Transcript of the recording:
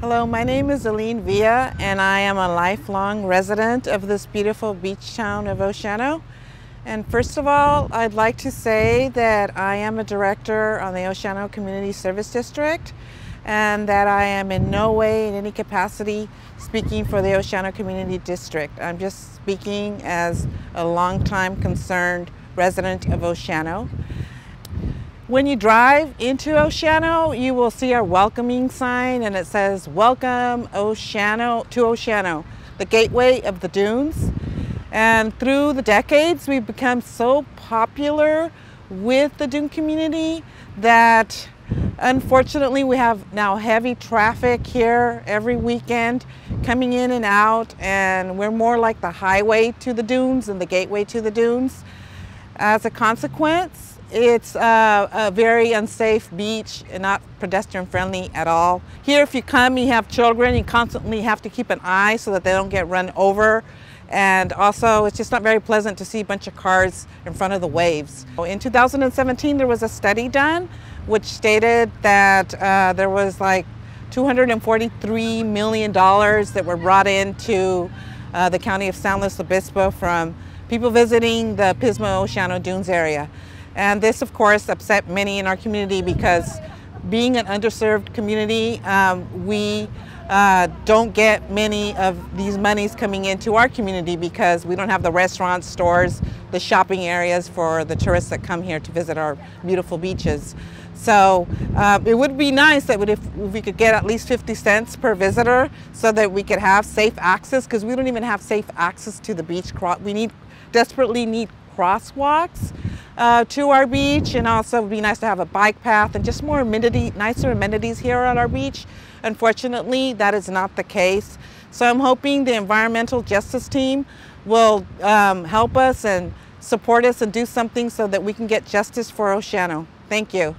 Hello, my name is Aline Villa and I am a lifelong resident of this beautiful beach town of Oceano. And first of all, I'd like to say that I am a director on the Oceano Community Service District and that I am in no way in any capacity speaking for the Oceano Community District. I'm just speaking as a longtime concerned resident of Oceano. When you drive into Oceano, you will see our welcoming sign and it says, Welcome Oceano to Oceano, the gateway of the dunes. And through the decades, we've become so popular with the dune community that unfortunately we have now heavy traffic here every weekend coming in and out and we're more like the highway to the dunes and the gateway to the dunes. As a consequence, it's uh, a very unsafe beach and not pedestrian friendly at all. Here, if you come, you have children, you constantly have to keep an eye so that they don't get run over. And also, it's just not very pleasant to see a bunch of cars in front of the waves. In 2017, there was a study done which stated that uh, there was like $243 million that were brought into uh, the county of San Luis Obispo from people visiting the Pismo Oceano Dunes area. And this, of course, upset many in our community because being an underserved community, um, we uh, don't get many of these monies coming into our community because we don't have the restaurants, stores, the shopping areas for the tourists that come here to visit our beautiful beaches. So uh, it would be nice that if, we could get at least 50 cents per visitor so that we could have safe access because we don't even have safe access to the beach. We need desperately need crosswalks uh, to our beach and also it would be nice to have a bike path and just more amenity, nicer amenities here on our beach. Unfortunately, that is not the case. So I'm hoping the environmental justice team will um, help us and support us and do something so that we can get justice for Oceano. Thank you.